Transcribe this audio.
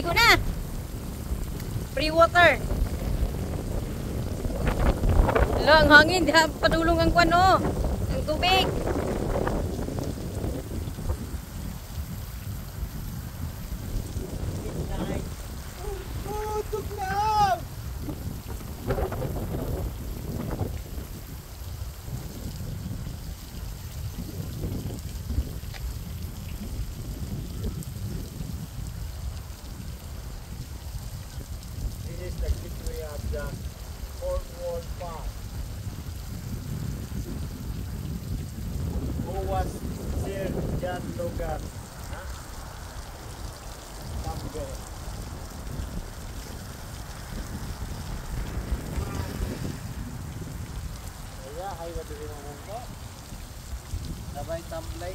Maligo na. Free water. Wala, ang hangin. Di ha, padulong ang kwan, oh. Ang tubig. Gateway of the Cornwall Park. Who was Sir John Logan? Huh? Campbell. Kaya, ay wadiri mo ko. Sabay tamblay.